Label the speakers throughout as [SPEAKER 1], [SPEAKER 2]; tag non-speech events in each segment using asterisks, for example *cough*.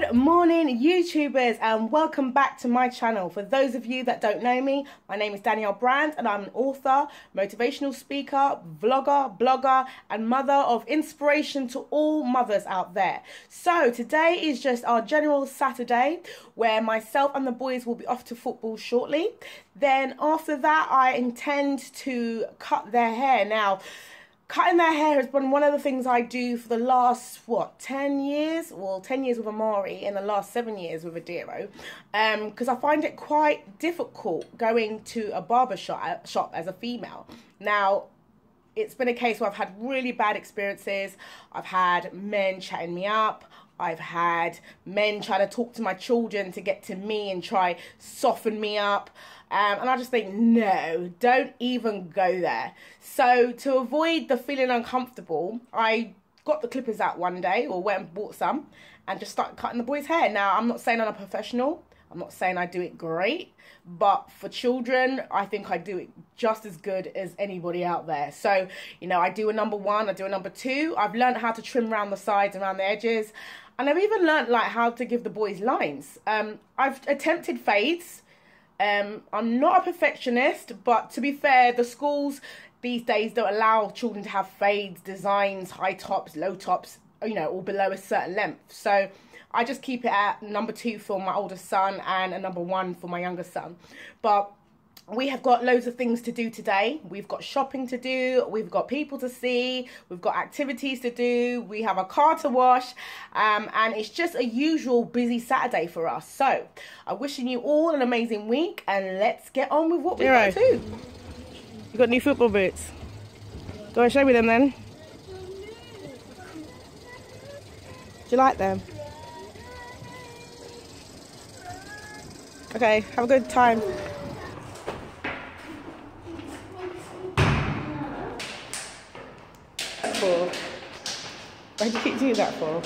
[SPEAKER 1] Good morning, YouTubers, and welcome back to my channel. For those of you that don't know me, my name is Danielle Brand, and I'm an author, motivational speaker, vlogger, blogger, and mother of inspiration to all mothers out there. So, today is just our general Saturday where myself and the boys will be off to football shortly. Then, after that, I intend to cut their hair. Now, cutting their hair has been one of the things I do for the last what ten years. Well, ten years with Armari, and the last seven years with Adiro, because um, I find it quite difficult going to a barber shop, shop as a female. Now, it's been a case where I've had really bad experiences. I've had men chatting me up. I've had men try to talk to my children to get to me and try soften me up. Um, and I just think, no, don't even go there. So to avoid the feeling uncomfortable, I got the clippers out one day or went and bought some and just started cutting the boy's hair. Now, I'm not saying I'm a professional. I'm not saying I do it great, but for children, I think I do it just as good as anybody out there. So, you know, I do a number one, I do a number two. I've learned how to trim around the sides, around the edges, and I've even learned like how to give the boys lines. Um, I've attempted fades um, I'm not a perfectionist, but to be fair, the schools these days don't allow children to have fades, designs, high tops, low tops, you know, all below a certain length. So I just keep it at number two for my older son and a number one for my younger son. But we have got loads of things to do today. We've got shopping to do, we've got people to see, we've got activities to do, we have a car to wash, um, and it's just a usual busy Saturday for us. So, I'm wishing you all an amazing week, and let's get on with what we got to do. You got new football boots? Go and show me them then. Do you like them? Okay, have a good time. For? Why do you doing that for?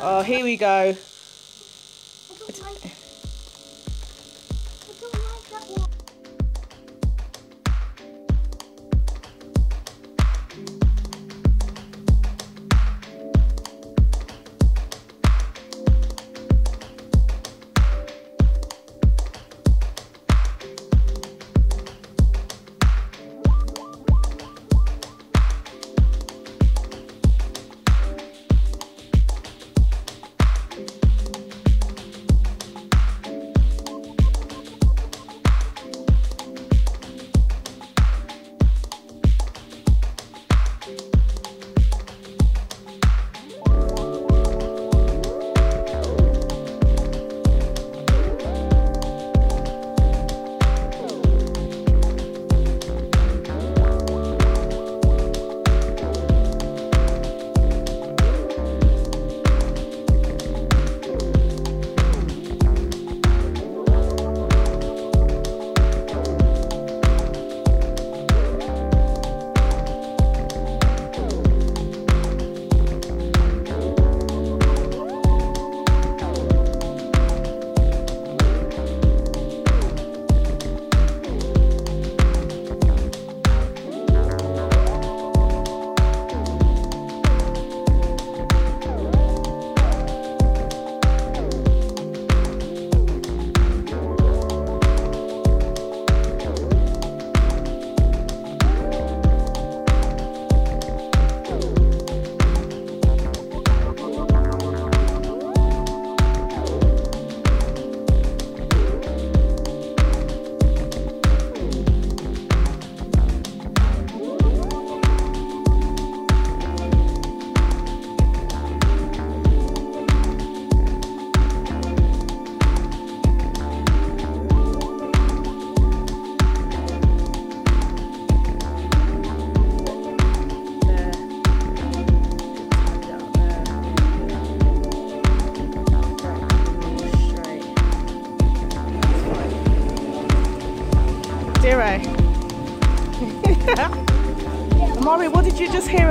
[SPEAKER 1] Oh, here we go.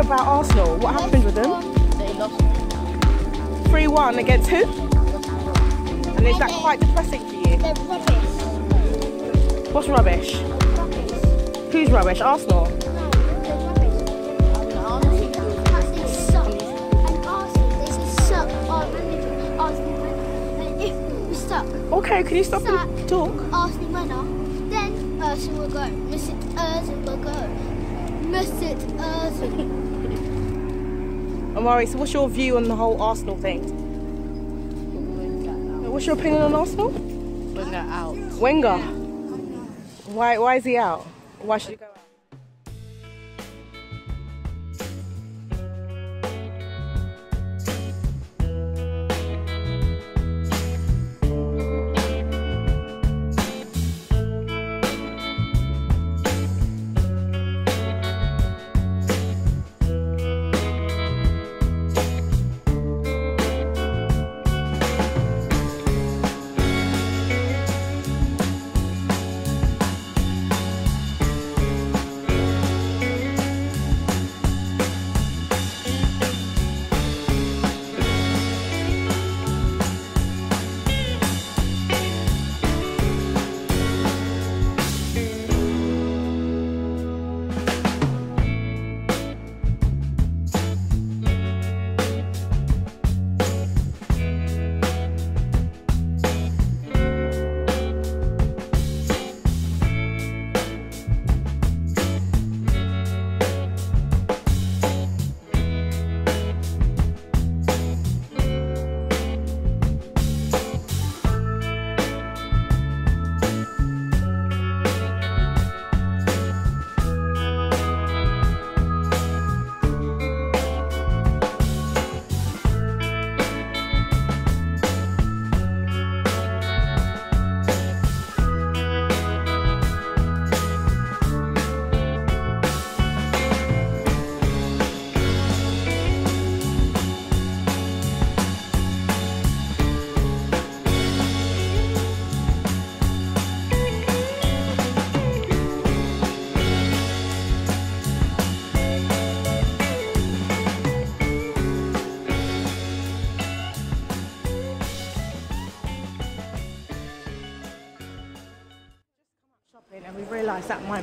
[SPEAKER 1] About Arsenal? What happened with them?
[SPEAKER 2] They lost.
[SPEAKER 1] 3-1 against who? And is that quite depressing for you?
[SPEAKER 2] They're rubbish.
[SPEAKER 1] What's rubbish?
[SPEAKER 2] Rubbish.
[SPEAKER 1] Who's rubbish? Arsenal.
[SPEAKER 2] Arsenal, Arsenal
[SPEAKER 1] Okay, can you stop
[SPEAKER 2] Sack.
[SPEAKER 1] and talk?
[SPEAKER 2] Arsenal winner, then Ursa will go. Mesut Ozil will go. Mesut Ozil. *laughs*
[SPEAKER 1] Armari, so what's your view on the whole Arsenal thing? What's your opinion on Arsenal?
[SPEAKER 3] Wenger out.
[SPEAKER 1] Wenger. Why? Why is he out? Why should he go out?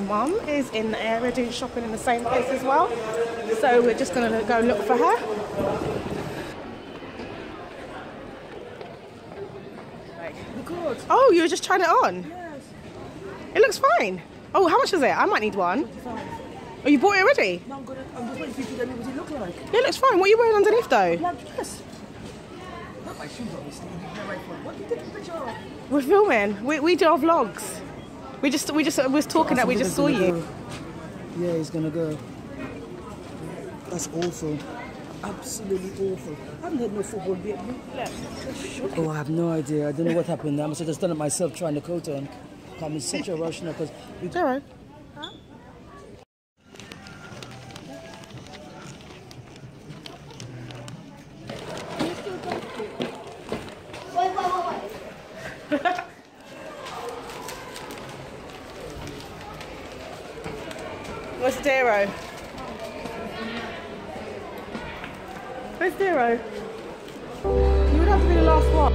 [SPEAKER 1] Mum is in the area doing shopping in the same place as well. So we're just going to go look for her. Oh, you were just trying it on? It looks fine. Oh, how much is it? I might need one. Oh, you bought it already?
[SPEAKER 4] No, I'm gonna. I'm just waiting for you to tell me what it look like.
[SPEAKER 1] Yeah, it looks fine. What are you wearing underneath though?
[SPEAKER 4] Black dress. Not my shoes, obviously. You get right for it. What did you take a picture of?
[SPEAKER 1] We're filming. We, we do our vlogs. We just we just was talking that we just saw you.
[SPEAKER 4] Yeah, he's gonna go. That's awful. Absolutely awful. I haven't had no football yet. Oh, I have no idea. I don't know what happened. I must have just done it myself trying to coat on. I'm in such a rush now because we
[SPEAKER 1] It's alright.
[SPEAKER 2] Wait, *laughs* wait, wait, wait.
[SPEAKER 1] Where's Dero? Where's Dero? You would have to be the last one.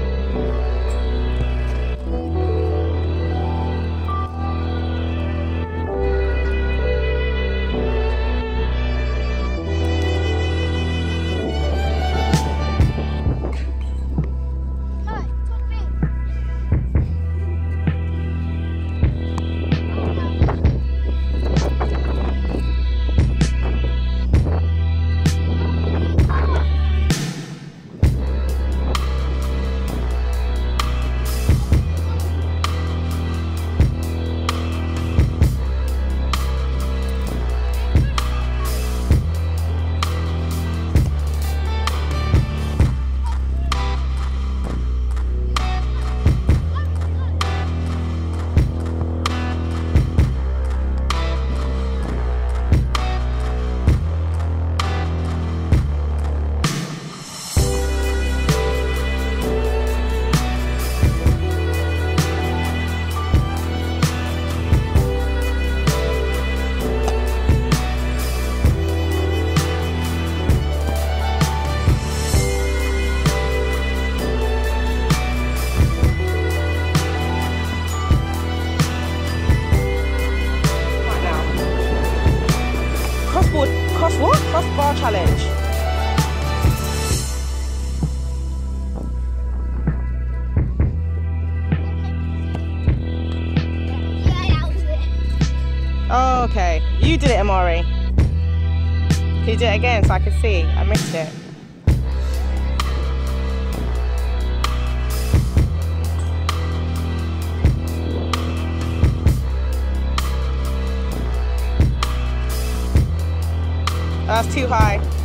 [SPEAKER 1] Cross what? Cross bar challenge. Okay. You did it, Armari. Can you do it again so I can see? I missed it. That's too high.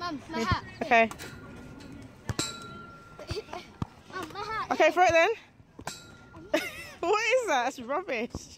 [SPEAKER 2] Mum, my hat.
[SPEAKER 1] okay. *laughs*
[SPEAKER 2] Mum, my hat.
[SPEAKER 1] Okay, throw it then. *laughs* what is that? That's rubbish.